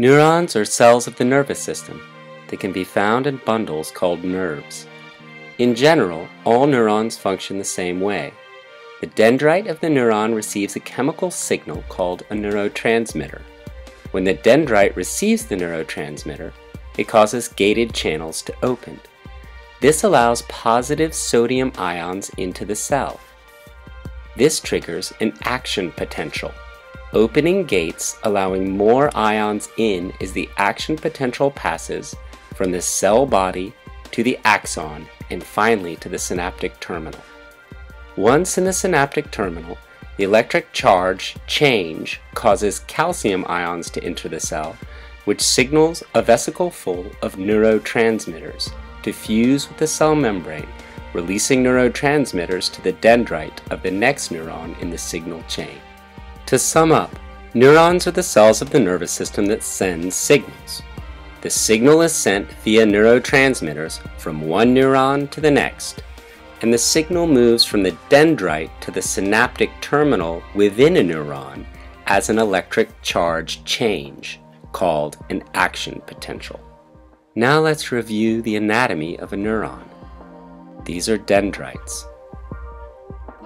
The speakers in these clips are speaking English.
Neurons are cells of the nervous system. They can be found in bundles called nerves. In general, all neurons function the same way. The dendrite of the neuron receives a chemical signal called a neurotransmitter. When the dendrite receives the neurotransmitter, it causes gated channels to open. This allows positive sodium ions into the cell. This triggers an action potential. Opening gates allowing more ions in as the action potential passes from the cell body to the axon and finally to the synaptic terminal. Once in the synaptic terminal, the electric charge change causes calcium ions to enter the cell, which signals a vesicle full of neurotransmitters to fuse with the cell membrane, releasing neurotransmitters to the dendrite of the next neuron in the signal chain. To sum up, neurons are the cells of the nervous system that send signals. The signal is sent via neurotransmitters from one neuron to the next, and the signal moves from the dendrite to the synaptic terminal within a neuron as an electric charge change, called an action potential. Now let's review the anatomy of a neuron. These are dendrites.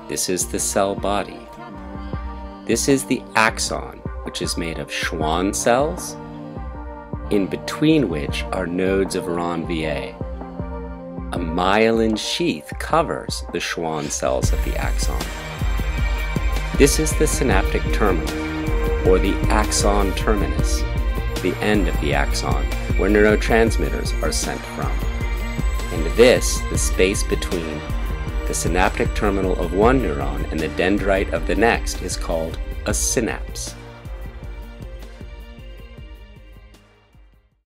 This is the cell body. This is the axon, which is made of Schwann cells, in between which are nodes of Ranvier. A myelin sheath covers the Schwann cells of the axon. This is the synaptic terminal, or the axon terminus, the end of the axon, where neurotransmitters are sent from. And this, the space between the synaptic terminal of one neuron and the dendrite of the next is called a synapse.